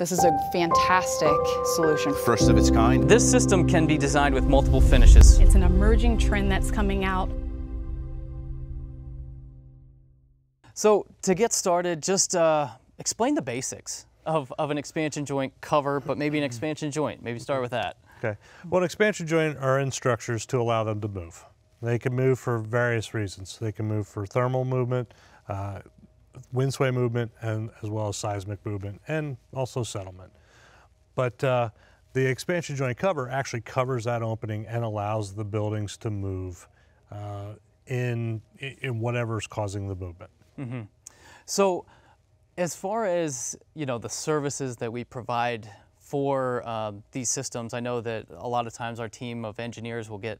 This is a fantastic solution. First of its kind. This system can be designed with multiple finishes. It's an emerging trend that's coming out. So to get started, just uh, explain the basics of, of an expansion joint cover, but maybe an expansion joint. Maybe start with that. Okay. Well, an expansion joint are in structures to allow them to move. They can move for various reasons. They can move for thermal movement, uh, wind sway movement, and as well as seismic movement, and also settlement. But uh, the expansion joint cover actually covers that opening and allows the buildings to move uh, in in whatever's causing the movement. Mm -hmm. So, as far as you know, the services that we provide for um, these systems, I know that a lot of times our team of engineers will get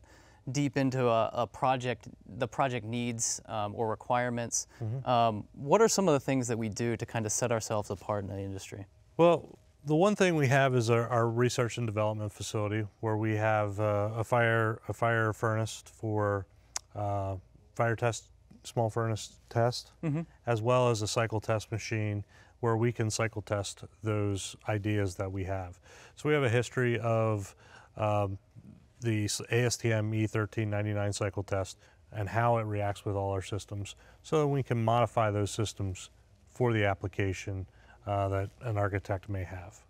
deep into a, a project, the project needs um, or requirements. Mm -hmm. um, what are some of the things that we do to kind of set ourselves apart in the industry? Well, the one thing we have is our, our research and development facility where we have uh, a fire a fire furnace for uh, fire test small furnace test, mm -hmm. as well as a cycle test machine where we can cycle test those ideas that we have. So we have a history of um, the ASTM E1399 cycle test and how it reacts with all our systems so we can modify those systems for the application uh, that an architect may have.